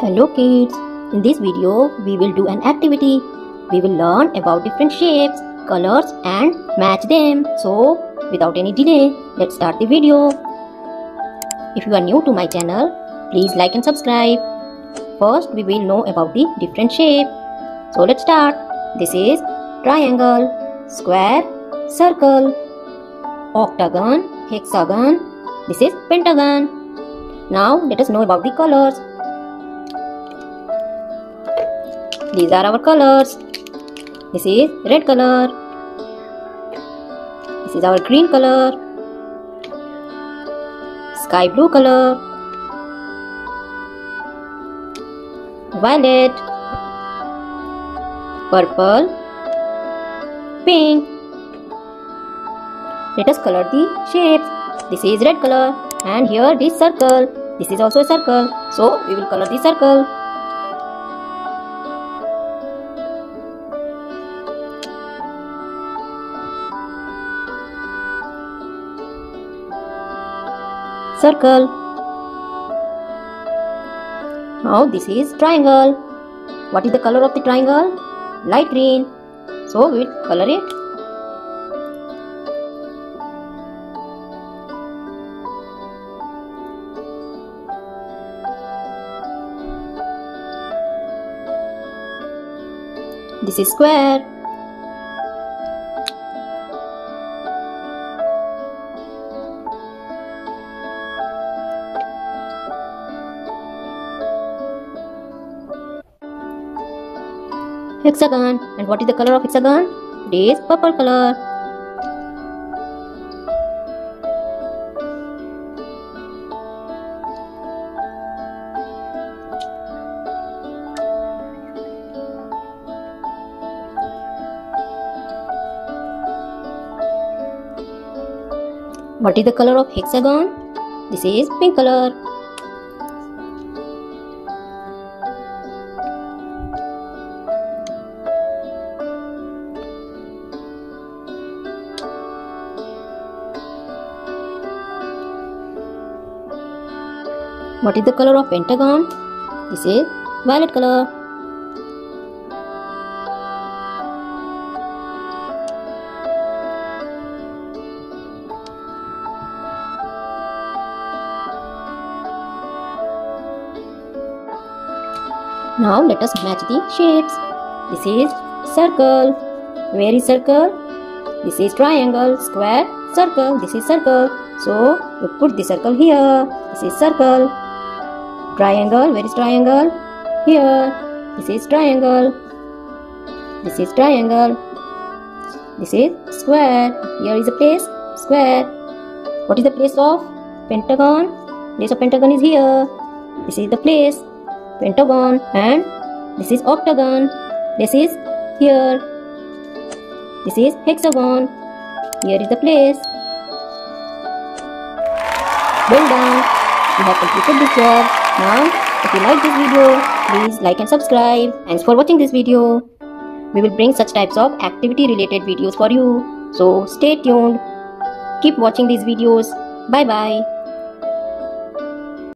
Hello kids, in this video we will do an activity. We will learn about different shapes, colors and match them. So without any delay, let's start the video. If you are new to my channel, please like and subscribe. First we will know about the different shape. So let's start. This is triangle, square, circle, octagon, hexagon. This is pentagon. Now let us know about the colors. These are our colors. This is red color. This is our green color. Sky blue color. Violet. Purple. Pink. Let us color the shapes. This is red color and here this circle. This is also a circle. So we will color the circle. Circle. Now this is triangle. What is the color of the triangle? Light green. So we will color it. This is square. Hexagon. And what is the color of hexagon? It is purple color. What is the color of hexagon? This is pink color. What is the color of pentagon? This is violet color. Now let us match the shapes. This is circle. Where is circle? This is triangle, square, circle. This is circle. So you put the circle here. This is circle. Triangle. Where is triangle? Here. This is triangle. This is triangle. This is square. Here is a place. Square. What is the place of pentagon? Place of pentagon is here. This is the place. Pentagon. And this is octagon. This is here. This is hexagon. Here is the place. Well done. You have completed this job. Now, if you like this video, please like and subscribe. Thanks for watching this video. We will bring such types of activity related videos for you. So stay tuned. Keep watching these videos. Bye bye.